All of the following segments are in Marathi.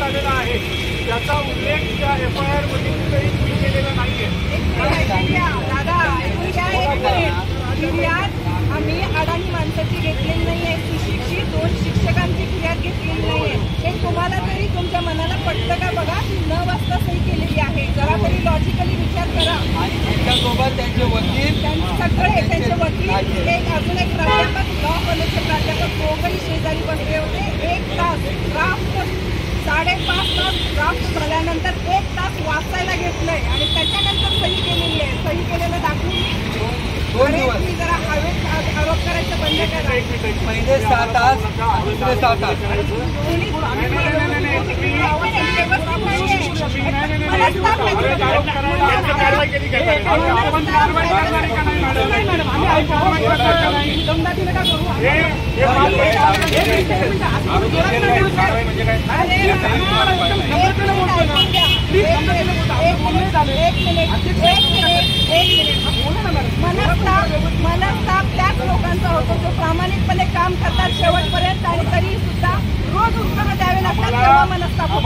करण्यात आलेला आहे. त्याचा उल्लेख त्या एफ आय आरमध्ये कुठेही तुम्ही केलेला नाहीये. दादा ऐकून घ्या एक मिनिट. फिर्याद आम्ही अडाणी माणसाची घेतलेली नाही आहे. सुशिक्षित दोन शिक्षकांची फिर्याद घेतलेली नाही आहे. हे तुम्हाला तरी तुमच्या मनाला पटतं का बघा? न वाजता सही केलेली आहे. जरा तरी लॉजिकली विचार करा. आणि त्यांच्यासोबत त्यांचे वकील सगळे त्यांचे वकील. एक अजून एक प्राध्यापक लॉ कॉलेजचे प्राध्यापक दोघंही शेजारी बसले होते. एक तास ड्राफ्ट साडेपाच तास ड्राफ्ट झाल्यानंतर एक तास वाचायला घेतलंय आणि त्याच्यानंतर सही केलेली आहे. सही केलेलं दाखवून दोन अरे, दिवस. तुम्ही जरा हवेत आरोप करायचं बंद करा. पहिले सहा तास दुसरे सहा तास. मॅडम? मनस्ताप मनस्ताप त्याच लोकांचा होतो जो प्रामाणिकपणे काम करतात शेवटपर्यंत आणि तरी सुद्धा रोज उत्तर द्यावे लागतात तेव्हा मनस्ताप होतो.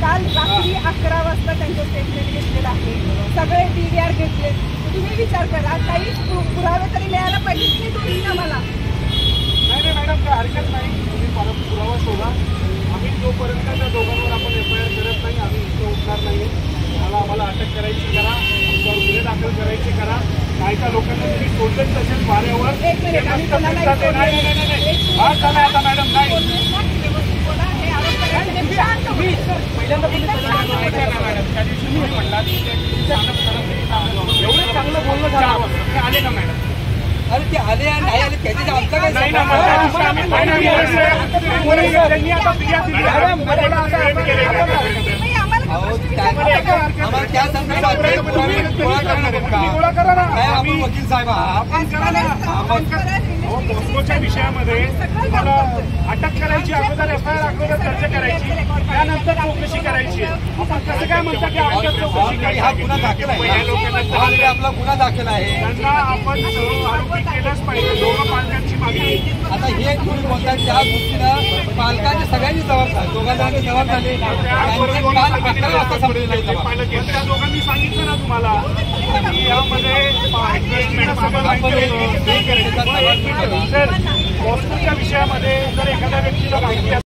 काल रात्री अकरा वाजता त्यांचं स्टेटमेंट घेतलेलं आहे सगळे डीव्हीआर घेतले तुम्ही विचार करा काही पु- पुरावे तरी मिळायला पाहिजे की तुम्ही आम्हाला नाही नाही मॅडम काय हरकत नाही तुम्ही परत पुरावा शोधा आम्ही जोपर्यंत त्या दोघांवर आपण एफ आय आर करत नाही आम्ही इथं उठणार नाही मला आम्हाला अटक करायची करा आमच्यावर दाखल करायचे करा. काय काय लोकांना तुम्ही सोडलेच तसेच वाऱ्यावर. आता मॅडम नाही. त्या दिवशी चांगलं चांगलं- एवढं चांगलं बोलणं झालं. आले का मॅडम. अरे ते आले आणि नाही आले आमचा काय आम्हाला त्या- संदर्भात गोळा करा ना. आपण वकील साहेब आपण करा ना. आपण पॉस्कोच्या विषयामध्ये तुम्हाला अटक करायची अगोदर एफ आय आर अगोदर दर्ज करायची. त्यानंतर चौकशी करायची. आपण कसं काय म्हणता की अगोदर चौकशी हा गुन्हा दाखल आहे? ऑलरेडी आपला गुन्हा दाखल आहे. त्यांना आपण आरोपी केलंच पाहिजे. दोघं पालकांची मागणी आता हे तुम्ही बोलताय त्या गोष्टीनं पालकांची सगळ्यांची जबाबदारी दोघांची जबाबदारी. काल अकरा वाजता संपलेला दोघांनी सांगितलं ना तुम्हाला. यामध्ये विषयामध्ये जर एखाद्या व्यक्तीला माहिती